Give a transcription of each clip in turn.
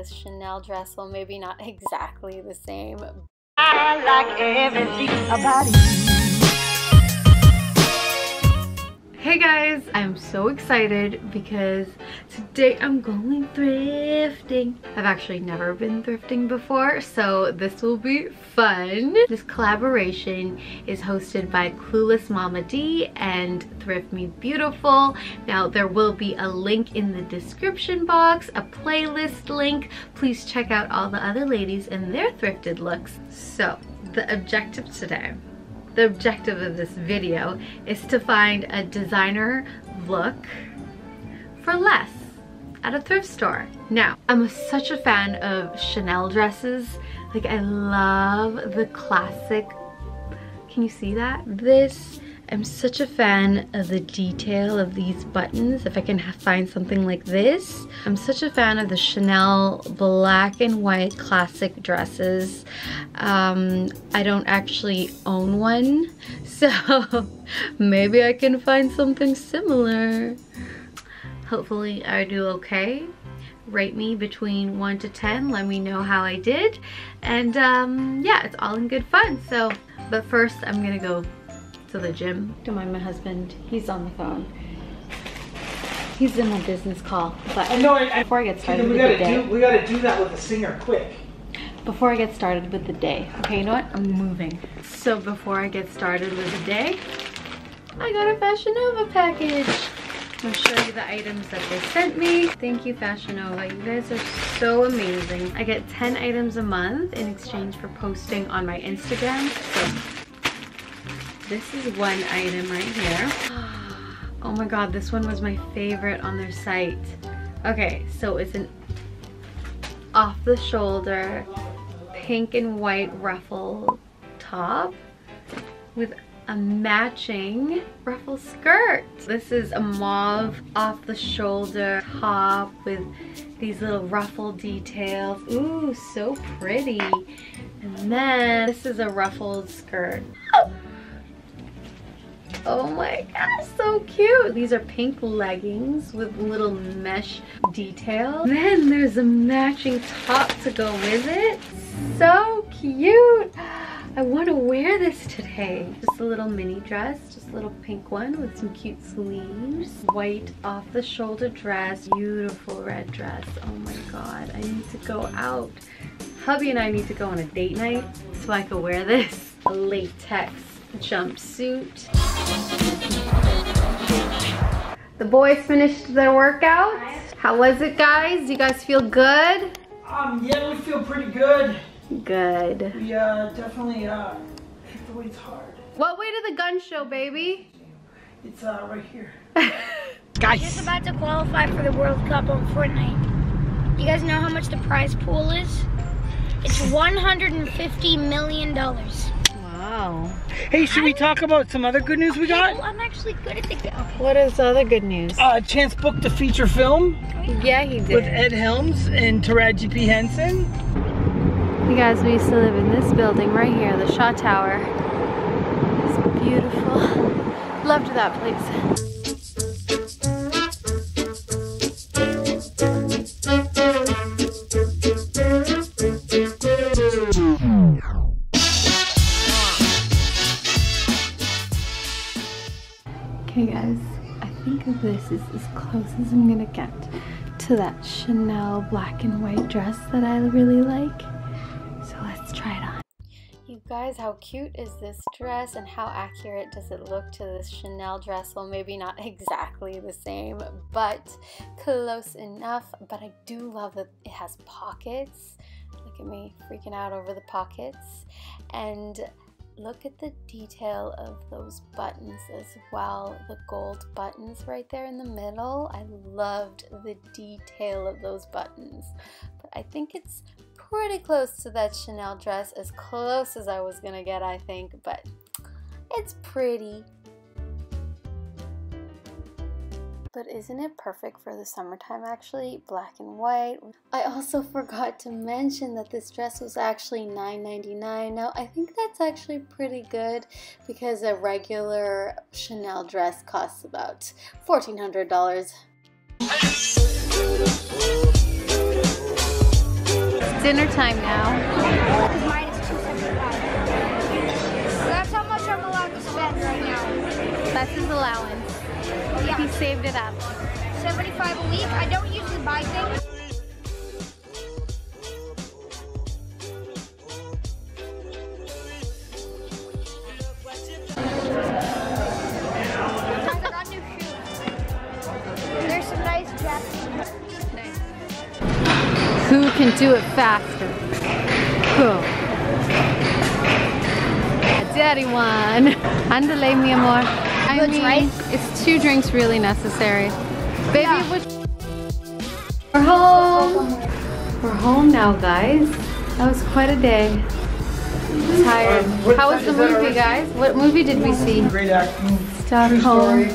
This Chanel dress, well maybe not exactly the same. I like everything about you. Hey guys, I'm so excited because today I'm going thrifting. I've actually never been thrifting before, so this will be fun. This collaboration is hosted by Clueless Mama D and Thrift Me Beautiful. Now there will be a link in the description box, a playlist link. Please check out all the other ladies and their thrifted looks. So the objective today the objective of this video is to find a designer look for less at a thrift store. Now, I'm such a fan of Chanel dresses. Like I love the classic, can you see that? This I'm such a fan of the detail of these buttons. If I can find something like this. I'm such a fan of the Chanel black and white classic dresses. Um, I don't actually own one, so maybe I can find something similar. Hopefully I do okay rate me between 1 to 10 let me know how I did and um, yeah it's all in good fun so but first I'm gonna go to the gym. Don't mind my husband, he's on the phone. He's in a business call. But I know, I, before I get started we with gotta the day. Do, we gotta do that with a singer quick. Before I get started with the day. Okay, you know what? I'm moving. So before I get started with the day, I got a Fashion Nova package. I'll show you the items that they sent me. Thank you, Fashion Nova. You guys are so amazing. I get 10 items a month in exchange for posting on my Instagram. So this is one item right here. Oh my god, this one was my favorite on their site. Okay, so it's an off the shoulder pink and white ruffle top with a matching ruffle skirt. This is a mauve off the shoulder top with these little ruffle details. Ooh, so pretty. And then this is a ruffled skirt. Oh! Oh my gosh, so cute. These are pink leggings with little mesh detail. Then there's a matching top to go with it. So cute. I want to wear this today. Just a little mini dress, just a little pink one with some cute sleeves. White off the shoulder dress, beautiful red dress. Oh my God, I need to go out. Hubby and I need to go on a date night so I can wear this. Latex jumpsuit. The boys finished their workout. How was it, guys? You guys feel good? Um, yeah, we feel pretty good. Good. We uh, definitely uh, hit the weights hard. What way to the gun show, baby? It's uh, right here. guys. Just about to qualify for the World Cup on Fortnite. You guys know how much the prize pool is? It's $150 million. Wow. Hey, should we talk about some other good news we got? Well, I'm actually good at the okay. What is the other good news? Uh, Chance booked a feature film. Yeah, he did. With Ed Helms and Taraji P. Henson. You guys, we used to live in this building right here, the Shaw Tower. It's beautiful. Loved that place. This is as close as I'm gonna get to that Chanel black and white dress that I really like. So let's try it on. You guys, how cute is this dress and how accurate does it look to this Chanel dress? Well, maybe not exactly the same, but close enough. But I do love that it has pockets. Look at me freaking out over the pockets. And look at the detail of those buttons as well the gold buttons right there in the middle. I loved the detail of those buttons. But I think it's pretty close to that Chanel dress as close as I was gonna get I think but it's pretty But isn't it perfect for the summertime actually? Black and white. I also forgot to mention that this dress was actually $9.99. Now I think that's actually pretty good because a regular Chanel dress costs about $1,400. dinner time now. Mine is 275 That's how much I'm allowed to spend right now. That's his allowance. He saved it up. 75 a week. I don't usually buy things. Guys, I got new shoes. There's some nice jackets. Who can do it faster? Who? Daddy won. Andale, mi amor. I Good, mean, right? it's two drinks really necessary. Baby, Yeah. which... We're home. We're home now, guys. That was quite a day. Tired. what How was the time is that movie, guys? What movie did we see? Great acting. Stockholm.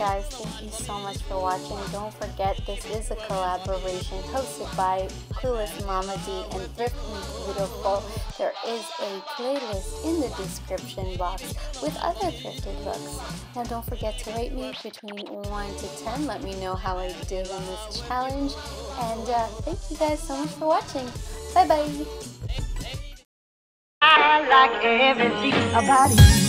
Guys, thank you so much for watching. Don't forget this is a collaboration hosted by Clueless Mama D and Thrift Me Beautiful. There is a playlist in the description box with other thrifted books. Now don't forget to rate me between 1 to 10. Let me know how I did in this challenge. And uh, thank you guys so much for watching. Bye bye. I like everything about you.